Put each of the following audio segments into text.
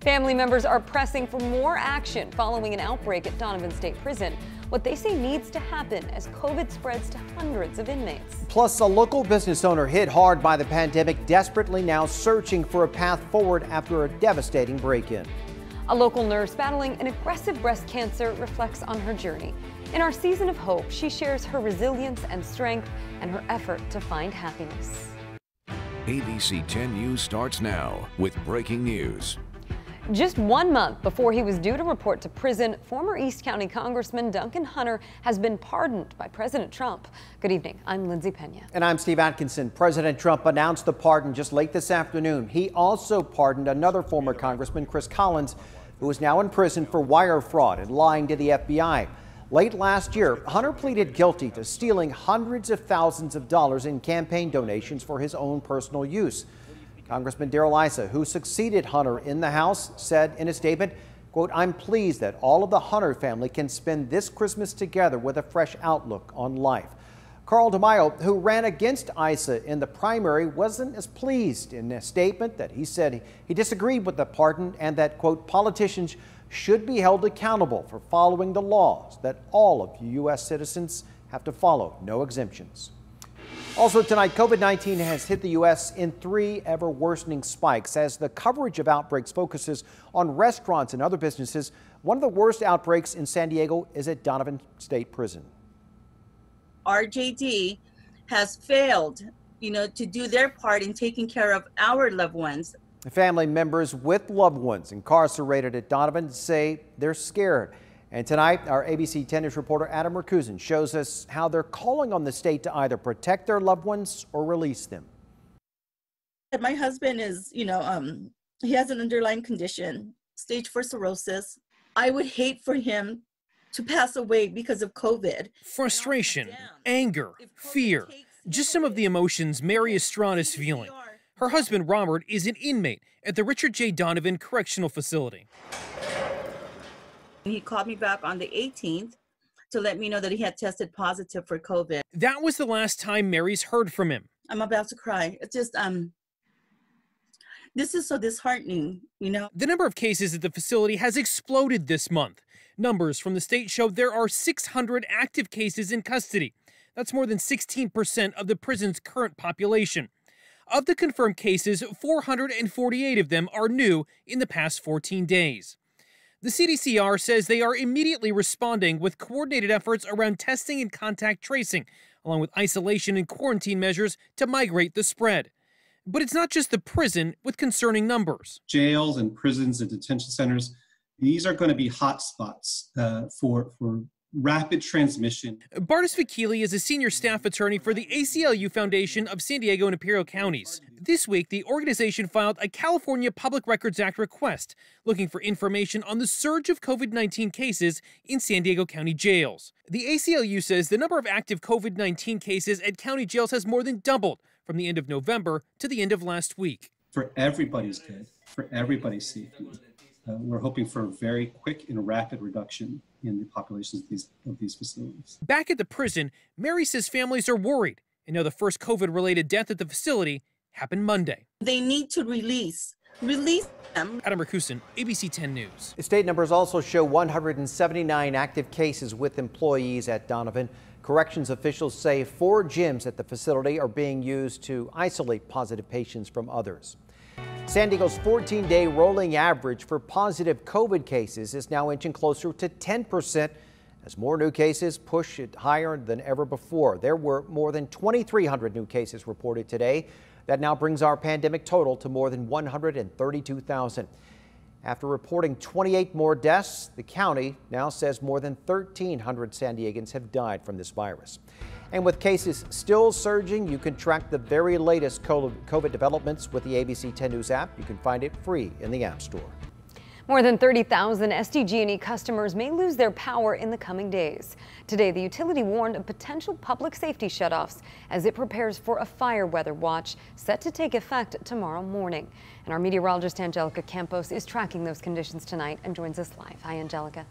Family members are pressing for more action following an outbreak at Donovan State Prison. What they say needs to happen as COVID spreads to hundreds of inmates. Plus, a local business owner hit hard by the pandemic, desperately now searching for a path forward after a devastating break in. A local nurse battling an aggressive breast cancer reflects on her journey. In our season of hope, she shares her resilience and strength and her effort to find happiness. ABC 10 News starts now with breaking news. Just one month before he was due to report to prison, former East County Congressman Duncan Hunter has been pardoned by President Trump. Good evening. I'm Lindsay Pena. And I'm Steve Atkinson. President Trump announced the pardon just late this afternoon. He also pardoned another former Congressman, Chris Collins, who is now in prison for wire fraud and lying to the FBI. Late last year, Hunter pleaded guilty to stealing hundreds of thousands of dollars in campaign donations for his own personal use. Congressman Darrell Issa, who succeeded Hunter in the House, said in a statement, quote, I'm pleased that all of the Hunter family can spend this Christmas together with a fresh outlook on life. Carl DeMaio, who ran against Issa in the primary, wasn't as pleased in a statement that he said he disagreed with the pardon and that, quote, politicians should be held accountable for following the laws that all of U.S. citizens have to follow, no exemptions. Also tonight, COVID-19 has hit the U.S. in three ever worsening spikes as the coverage of outbreaks focuses on restaurants and other businesses. One of the worst outbreaks in San Diego is at Donovan State Prison. RJD has failed, you know, to do their part in taking care of our loved ones. Family members with loved ones incarcerated at Donovan say they're scared. And tonight, our ABC 10 News reporter Adam Rakusin shows us how they're calling on the state to either protect their loved ones or release them. My husband is, you know, um, he has an underlying condition, stage four cirrhosis. I would hate for him to pass away because of COVID. Frustration, anger, fear, just some of the emotions Mary Estrada is feeling. Her husband, Robert, is an inmate at the Richard J. Donovan Correctional Facility. He called me back on the 18th to let me know that he had tested positive for COVID. That was the last time Mary's heard from him. I'm about to cry. It's just, um, this is so disheartening, you know? The number of cases at the facility has exploded this month. Numbers from the state show there are 600 active cases in custody. That's more than 16% of the prison's current population. Of the confirmed cases, 448 of them are new in the past 14 days. The CDCR says they are immediately responding with coordinated efforts around testing and contact tracing, along with isolation and quarantine measures to migrate the spread. But it's not just the prison with concerning numbers. Jails and prisons and detention centers, these are going to be hot spots uh, for, for rapid transmission. Bardis Vakili is a senior staff attorney for the ACLU Foundation of San Diego and Imperial Counties. This week, the organization filed a California Public Records Act request looking for information on the surge of COVID 19 cases in San Diego County jails. The ACLU says the number of active COVID 19 cases at county jails has more than doubled from the end of November to the end of last week. For everybody's good, for everybody's safety, uh, we're hoping for a very quick and rapid reduction in the populations of these, of these facilities. Back at the prison, Mary says families are worried and know the first COVID related death at the facility happened Monday. They need to release. Release them. Adam Rakusin, ABC 10 News. State numbers also show 179 active cases with employees at Donovan. Corrections officials say four gyms at the facility are being used to isolate positive patients from others. San Diego's 14 day rolling average for positive COVID cases is now inching closer to 10% as more new cases push it higher than ever before. There were more than 2,300 new cases reported today. That now brings our pandemic total to more than 132,000. After reporting 28 more deaths, the county now says more than 1,300 San Diegans have died from this virus. And with cases still surging, you can track the very latest COVID developments with the ABC 10 News app. You can find it free in the App Store. More than 30,000 SDG&E customers may lose their power in the coming days. Today, the utility warned of potential public safety shutoffs as it prepares for a fire weather watch set to take effect tomorrow morning. And our meteorologist Angelica Campos is tracking those conditions tonight and joins us live. Hi, Angelica.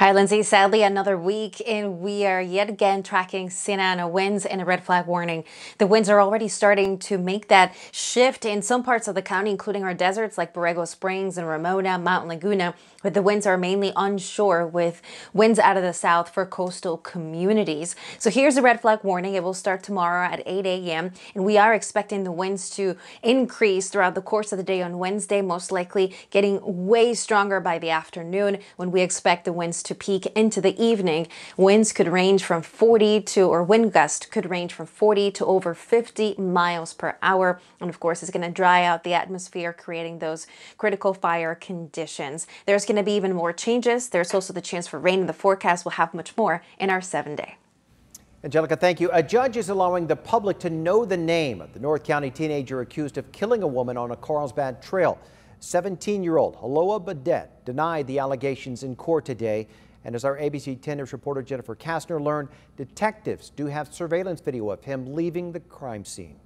Hi, Lindsay. Sadly, another week, and we are yet again tracking Santa Ana winds and a red flag warning. The winds are already starting to make that shift in some parts of the county, including our deserts like Borrego Springs and Ramona, Mountain Laguna, but the winds are mainly onshore with winds out of the south for coastal communities. So here's a red flag warning. It will start tomorrow at 8 a.m. and we are expecting the winds to increase throughout the course of the day on Wednesday, most likely getting way stronger by the afternoon when we expect the winds to peak into the evening. Winds could range from 40 to, or wind gust could range from 40 to over 50 miles per hour. And of course, it's going to dry out the atmosphere, creating those critical fire conditions. There's going to be even more changes. There's also the chance for rain in the forecast. We'll have much more in our seven day. Angelica, thank you. A judge is allowing the public to know the name of the North County teenager accused of killing a woman on a Carlsbad trail. 17 year old Haloa Bodet denied the allegations in court today. And as our ABC 10 News reporter Jennifer Kastner learned, detectives do have surveillance video of him leaving the crime scene.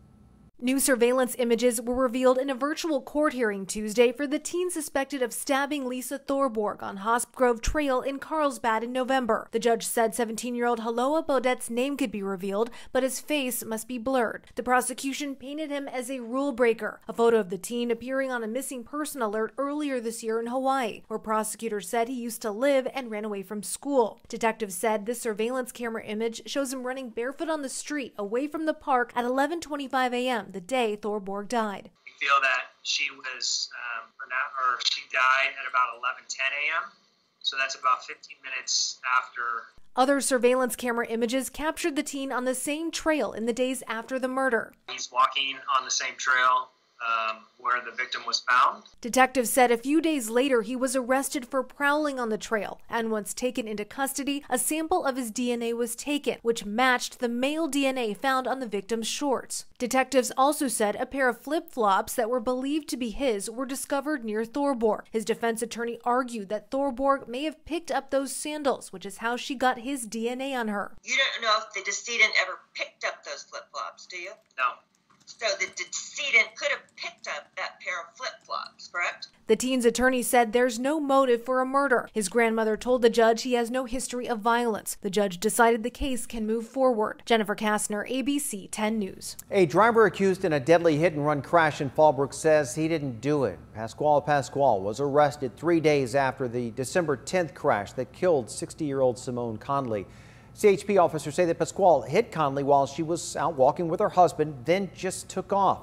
New surveillance images were revealed in a virtual court hearing Tuesday for the teen suspected of stabbing Lisa Thorborg on Hosp Grove Trail in Carlsbad in November. The judge said 17 year old Haloa Bodet's name could be revealed, but his face must be blurred. The prosecution painted him as a rule breaker. A photo of the teen appearing on a missing person alert earlier this year in Hawaii, where prosecutors said he used to live and ran away from school. Detectives said this surveillance camera image shows him running barefoot on the street away from the park at 11:25 a.m the day Thorborg died. We feel that she was, um, or she died at about 11:10 a.m. So that's about 15 minutes after. Other surveillance camera images captured the teen on the same trail in the days after the murder. He's walking on the same trail um, where the victim was found. Detectives said a few days later he was arrested for prowling on the trail, and once taken into custody, a sample of his DNA was taken, which matched the male DNA found on the victim's shorts. Detectives also said a pair of flip flops that were believed to be his were discovered near Thorborg. His defense attorney argued that Thorborg may have picked up those sandals, which is how she got his DNA on her. You don't know if the decedent ever picked up those flip flops, do you? No. So the decedent could have picked up that pair of flip flops, correct? The teen's attorney said there's no motive for a murder. His grandmother told the judge he has no history of violence. The judge decided the case can move forward. Jennifer Kastner, ABC 10 News. A driver accused in a deadly hit and run crash in Fallbrook says he didn't do it. Pasquale Pasquale was arrested three days after the December 10th crash that killed 60 year old Simone Conley. CHP officers say that Pasquale hit Conley while she was out walking with her husband, then just took off.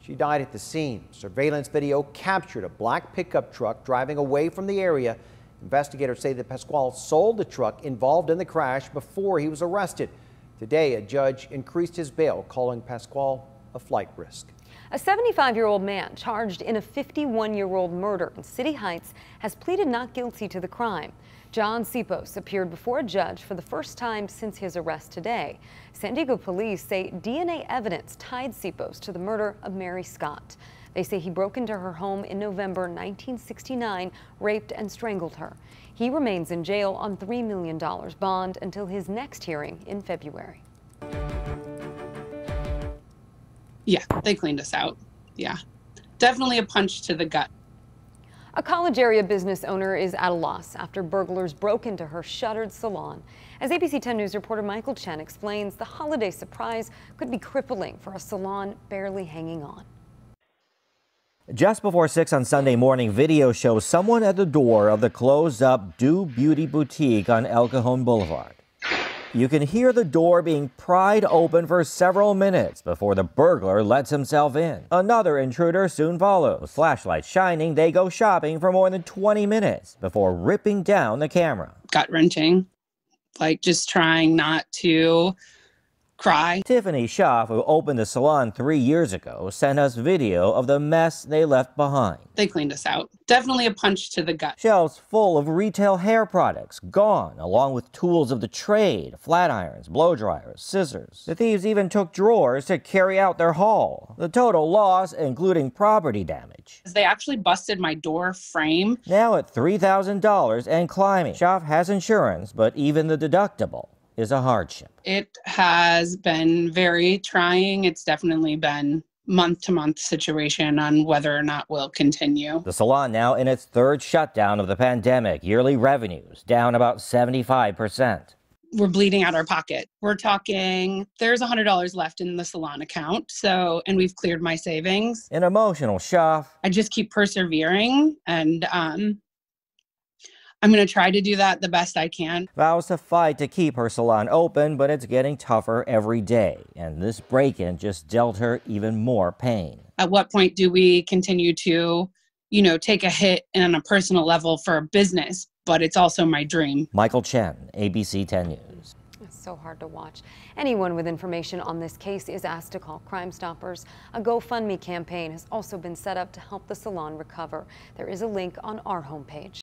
She died at the scene. Surveillance video captured a black pickup truck driving away from the area. Investigators say that Pasquale sold the truck involved in the crash before he was arrested. Today, a judge increased his bail, calling Pasquale a flight risk. A 75 year old man charged in a 51 year old murder in City Heights has pleaded not guilty to the crime. John Sipos appeared before a judge for the first time since his arrest today. San Diego police say DNA evidence tied Sipos to the murder of Mary Scott. They say he broke into her home in November 1969, raped and strangled her. He remains in jail on $3 million bond until his next hearing in February. Yeah, they cleaned us out. Yeah. Definitely a punch to the gut. A college area business owner is at a loss after burglars broke into her shuttered salon. As ABC 10 News reporter Michael Chen explains, the holiday surprise could be crippling for a salon barely hanging on. Just before 6 on Sunday morning, video shows someone at the door of the closed up Do Beauty Boutique on El Cajon Boulevard. You can hear the door being pried open for several minutes before the burglar lets himself in. Another intruder soon follows. Flashlights shining, they go shopping for more than 20 minutes before ripping down the camera. Gut wrenching, like just trying not to cry. Tiffany Schaff, who opened the salon three years ago, sent us video of the mess they left behind. They cleaned us out. Definitely a punch to the gut. Shelves full of retail hair products gone, along with tools of the trade, flat irons, blow dryers, scissors. The thieves even took drawers to carry out their haul. The total loss, including property damage. They actually busted my door frame. Now at $3,000 and climbing. Schaff has insurance, but even the deductible is a hardship. It has been very trying. It's definitely been month to month situation on whether or not we'll continue. The salon now in its third shutdown of the pandemic. Yearly revenues down about 75%. We're bleeding out our pocket. We're talking there's $100 left in the salon account. So, and we've cleared my savings. An emotional Schaaf. I just keep persevering and um I'm going to try to do that the best I can. Vows to fight to keep her salon open, but it's getting tougher every day. And this break in just dealt her even more pain. At what point do we continue to, you know, take a hit on a personal level for a business? But it's also my dream. Michael Chen, ABC 10 News. It's so hard to watch. Anyone with information on this case is asked to call Crime Stoppers. A GoFundMe campaign has also been set up to help the salon recover. There is a link on our homepage.